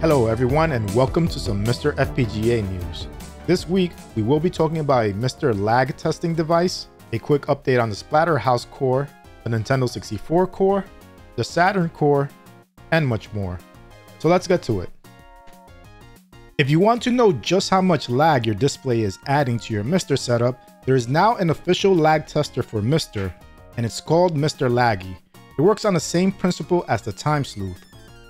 Hello everyone and welcome to some MiSTer FPGA news. This week, we will be talking about a MiSTer Lag testing device, a quick update on the Splatterhouse core, the Nintendo 64 core, the Saturn core, and much more. So let's get to it. If you want to know just how much lag your display is adding to your MiSTer setup, there is now an official lag tester for MiSTer and it's called MiSTer Laggy. It works on the same principle as the Time Sleuth.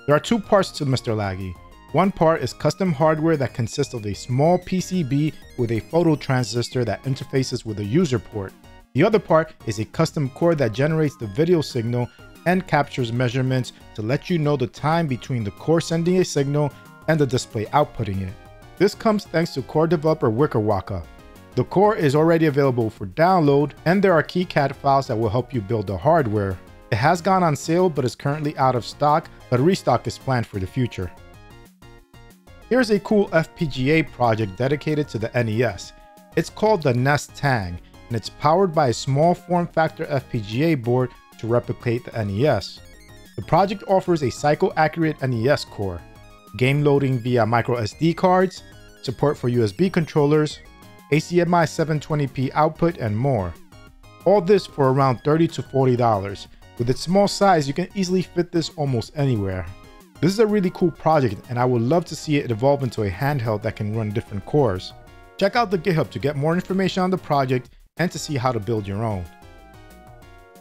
There are two parts to MiSTer Laggy. One part is custom hardware that consists of a small PCB with a photo transistor that interfaces with a user port. The other part is a custom core that generates the video signal and captures measurements to let you know the time between the core sending a signal and the display outputting it. This comes thanks to core developer Wickerwaka. The core is already available for download and there are KiCad files that will help you build the hardware. It has gone on sale but is currently out of stock, but restock is planned for the future. Here's a cool FPGA project dedicated to the NES. It's called the NESTang, and it's powered by a small form factor FPGA board to replicate the NES. The project offers a cycle-accurate NES core, game loading via microSD cards, support for USB controllers, HDMI 720p output, and more. All this for around 30 to $40, with its small size, you can easily fit this almost anywhere. This is a really cool project and I would love to see it evolve into a handheld that can run different cores. Check out the GitHub to get more information on the project and to see how to build your own.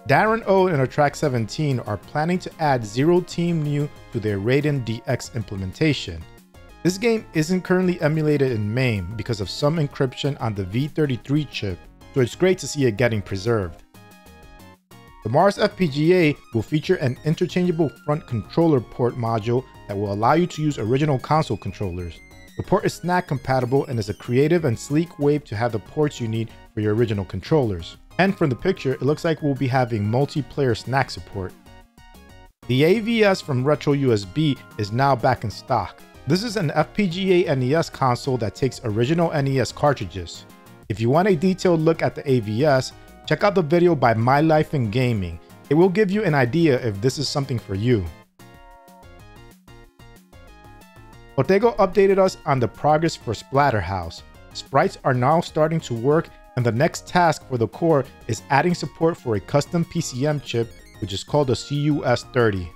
Darren O and atrac17 are planning to add Zero Team New to their Raiden DX implementation. This game isn't currently emulated in MAME because of some encryption on the V33 chip, so it's great to see it getting preserved. The MARSFPGA will feature an interchangeable front controller port module that will allow you to use original console controllers. The port is SNAC compatible and is a creative and sleek way to have the ports you need for your original controllers. And from the picture, it looks like we'll be having multiplayer SNAC support. The AVS from Retro USB is now back in stock. This is an FPGA NES console that takes original NES cartridges. If you want a detailed look at the AVS, Check out the video by My Life in Gaming. It will give you an idea if this is something for you. Jotego updated us on the progress for Splatterhouse. Sprites are now starting to work and the next task for the core is adding support for a custom PCM chip which is called the CUS30.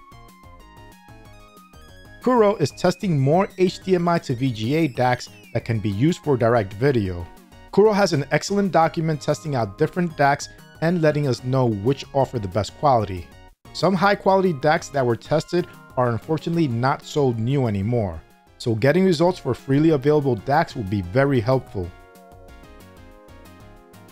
Kuro is testing more HDMI to VGA DACs that can be used for direct video. Kuro has an excellent document testing out different DACs and letting us know which offer the best quality. Some high quality DACs that were tested are unfortunately not sold new anymore, so getting results for freely available DACs will be very helpful.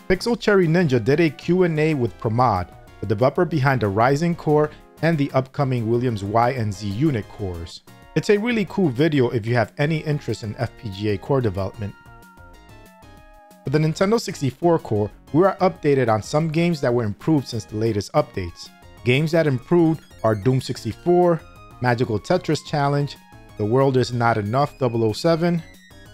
Pixel Cherry Ninja did a Q&A with Pramod, the developer behind the Ryzen core and the upcoming Williams Y and Z unit cores. It's a really cool video if you have any interest in FPGA core development. For the Nintendo 64 core, we are updated on some games that were improved since the latest updates. Games that improved are Doom 64, Magical Tetris Challenge, The World Is Not Enough 007,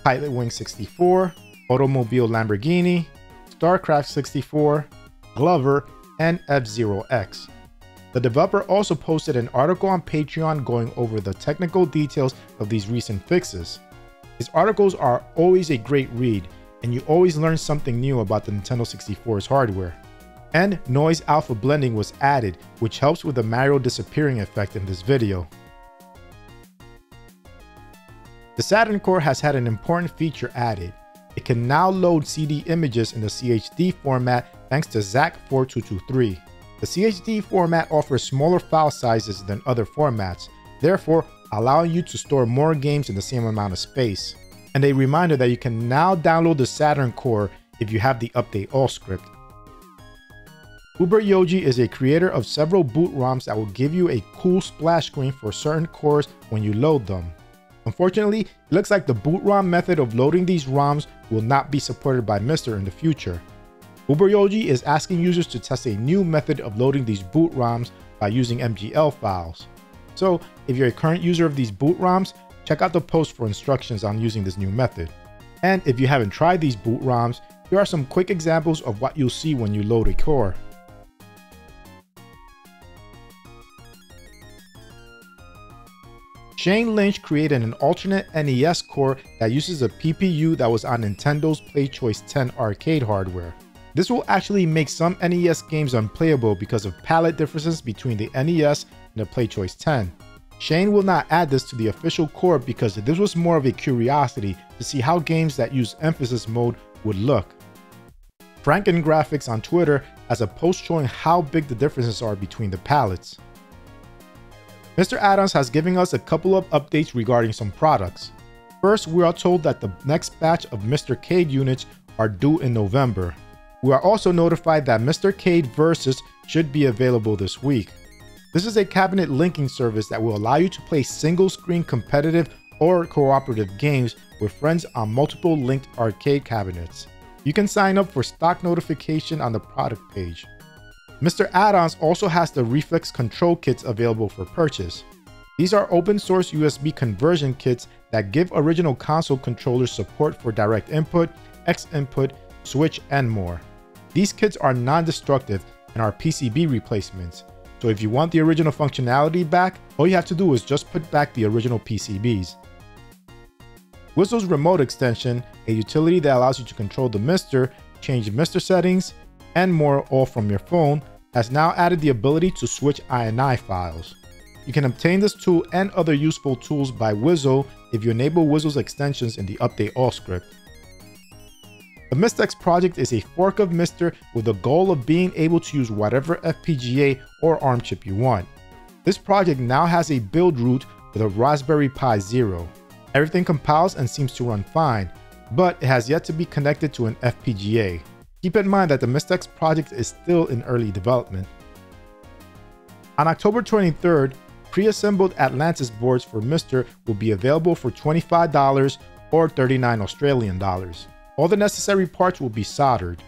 Pilot Wing 64, Automobile Lamborghini, StarCraft 64, Glover, and F-Zero X. The developer also posted an article on Patreon going over the technical details of these recent fixes. His articles are always a great read and you always learn something new about the Nintendo 64's hardware. And noise alpha blending was added, which helps with the Mario disappearing effect in this video. The Saturn core has had an important feature added. It can now load CD images in the CHD format thanks to zakk4223. The CHD format offers smaller file sizes than other formats, therefore allowing you to store more games in the same amount of space and a reminder that you can now download the Saturn core if you have the Update All script. uberyoji is a creator of several boot ROMs that will give you a cool splash screen for certain cores when you load them. Unfortunately, it looks like the boot ROM method of loading these ROMs will not be supported by MiSTer in the future. uberyoji is asking users to test a new method of loading these boot ROMs by using MGL files. So, if you're a current user of these boot ROMs, check out the post for instructions on using this new method. And if you haven't tried these boot ROMs, here are some quick examples of what you'll see when you load a core. Shane Lynch created an alternate NES core that uses a PPU that was on Nintendo's PlayChoice 10 arcade hardware. This will actually make some NES games unplayable because of palette differences between the NES and the PlayChoice 10. Shane will not add this to the official core because this was more of a curiosity to see how games that use emphasis mode would look. FrankenGraphics on Twitter has a post showing how big the differences are between the palettes. MiSTer Addons has given us a couple of updates regarding some products. First, we are told that the next batch of MiSTercade units are due in November. We are also notified that MiSTercade Versus should be available this week. This is a cabinet linking service that will allow you to play single screen competitive or cooperative games with friends on multiple linked arcade cabinets. You can sign up for stock notification on the product page. MiSTer Addons also has the Reflex control kits available for purchase. These are open source USB conversion kits that give original console controllers support for direct input, X input, switch, and more. These kits are non-destructive and are PCB replacements, so if you want the original functionality back, all you have to do is just put back the original PCBs. Whistle's remote extension, a utility that allows you to control the MiSTer, change MiSTer settings, and more all from your phone, has now added the ability to switch INI files. You can obtain this tool and other useful tools by Whizzle if you enable Whizzle's extensions in the Update All script. The MiSTeX project is a fork of MiSTer with the goal of being able to use whatever FPGA or ARM chip you want. This project now has a build root with a Raspberry Pi Zero. Everything compiles and seems to run fine, but it has yet to be connected to an FPGA. Keep in mind that the MiSTeX project is still in early development. On October 23rd, pre-assembled Atlantis boards for MiSTer will be available for $25 or 39 Australian dollars. All the necessary parts will be soldered.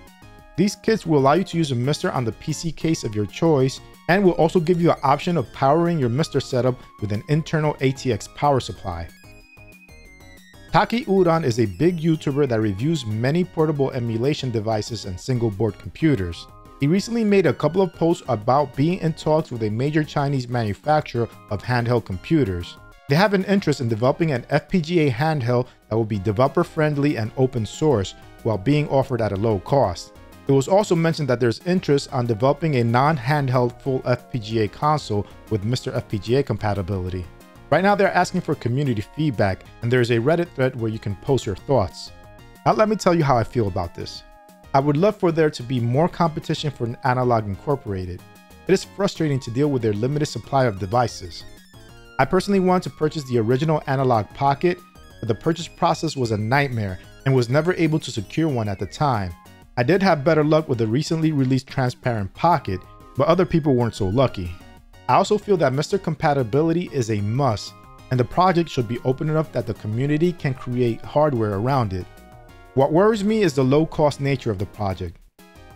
These kits will allow you to use a MiSTer on the PC case of your choice and will also give you an option of powering your MiSTer setup with an internal ATX power supply. Taki Udon is a big YouTuber that reviews many portable emulation devices and single board computers. He recently made a couple of posts about being in talks with a major Chinese manufacturer of handheld computers. They have an interest in developing an FPGA handheld that will be developer friendly and open source while being offered at a low cost. It was also mentioned that there's interest on developing a non-handheld full FPGA console with MiSTer FPGA compatibility. Right now they're asking for community feedback and there's a Reddit thread where you can post your thoughts. Now let me tell you how I feel about this. I would love for there to be more competition for Analogue Incorporated. It is frustrating to deal with their limited supply of devices. I personally wanted to purchase the original Analogue Pocket, but the purchase process was a nightmare and was never able to secure one at the time. I did have better luck with the recently released Transparent Pocket, but other people weren't so lucky. I also feel that MiSTer compatibility is a must, and the project should be open enough that the community can create hardware around it. What worries me is the low cost nature of the project.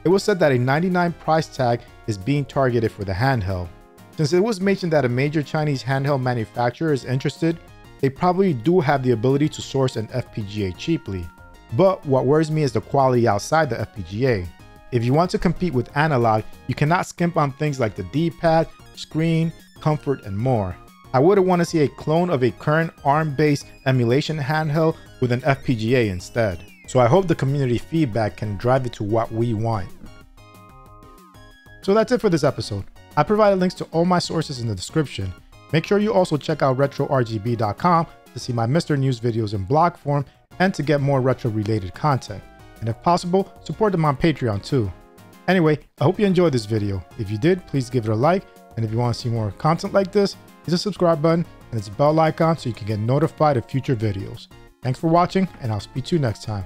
It was said that a 99 price tag is being targeted for the handheld. Since it was mentioned that a major Chinese handheld manufacturer is interested, they probably do have the ability to source an FPGA cheaply. But what worries me is the quality outside the FPGA. If you want to compete with Analogue, you cannot skimp on things like the D-pad, screen, comfort, and more. I wouldn't want to see a clone of a current ARM-based emulation handheld with an FPGA instead. So I hope the community feedback can drive it to what we want. So that's it for this episode. I provided links to all my sources in the description. Make sure you also check out RetroRGB.com to see my MiSTer News videos in blog form and to get more retro related content. And if possible, support them on Patreon too. Anyway, I hope you enjoyed this video. If you did, please give it a like. And if you want to see more content like this, hit the subscribe button and its bell icon so you can get notified of future videos. Thanks for watching and I'll speak to you next time.